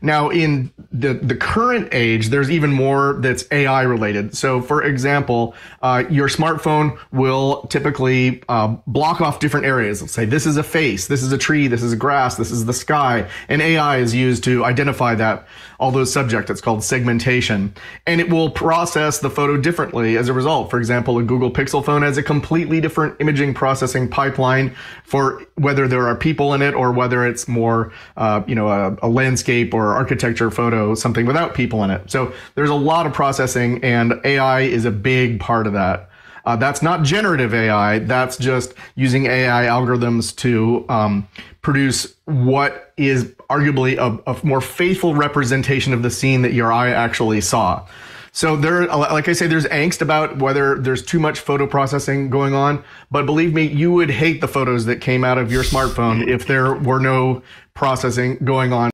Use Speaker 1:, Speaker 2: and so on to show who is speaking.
Speaker 1: Now, in the, the current age, there's even more that's AI related. So, for example, uh, your smartphone will typically uh, block off different areas. Let's say this is a face, this is a tree, this is grass, this is the sky. And AI is used to identify that, all those subjects. It's called segmentation. And it will process the photo differently as a result. For example, a Google Pixel phone has a completely different imaging processing pipeline for whether there are people in it or whether it's more, uh, you know, a, a landscape or architecture photo, something without people in it. So there's a lot of processing, and AI is a big part of that. Uh, that's not generative AI. That's just using AI algorithms to um, produce what is arguably a, a, more faithful representation of the scene that your eye actually saw. So there, like I say, there's angst about whether there's too much photo processing going on. But believe me, you would hate the photos that came out of your smartphone if there were no processing going on.